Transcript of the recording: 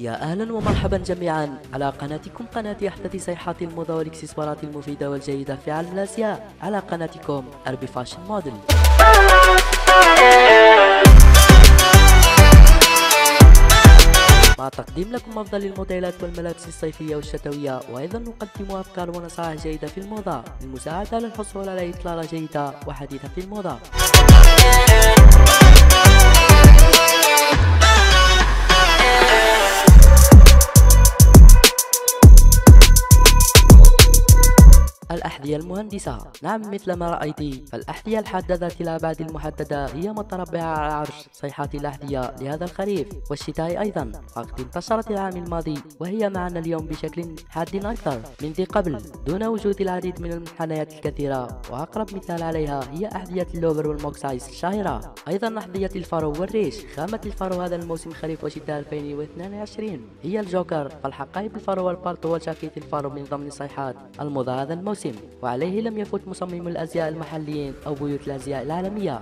يا أهلا ومرحبا جميعا على قناتكم قناة أحدث صيحات الموضة والإكسسوارات المفيدة والجيدة في عالم الأزياء على قناتكم أربي فاشن موديل. مع تقديم لكم أفضل الموديلات والملابس الصيفية والشتوية وأيضا نقدم أفكار ونصائح جيدة في الموضة. للمساعدة على الحصول على إطلالة جيدة وحديثة في الموضة. الأحذية المهندسة. نعم مثل ما رأيت فالأحذية الحادة ذات الأبعاد المحددة هي متربعة على عرش صيحات الأحذية لهذا الخريف والشتاء أيضا فقد انتشرت العام الماضي وهي معنا اليوم بشكل حاد أكثر من ذي قبل دون وجود العديد من المنحنيات الكثيرة وأقرب مثال عليها هي أحذية اللوفر والموكاسين الشهيرة أيضا أحذية الفرو والريش. خامة الفرو هذا الموسم خريف وشتاء 2022 هي الجوكر فالحقائب الفرو والبالتو وجاكيت الفرو من ضمن صيحات الموضة هذا الموسم. الموسم وعليه لم يفوت مصمم الأزياء المحليين أو بيوت الأزياء العالمية.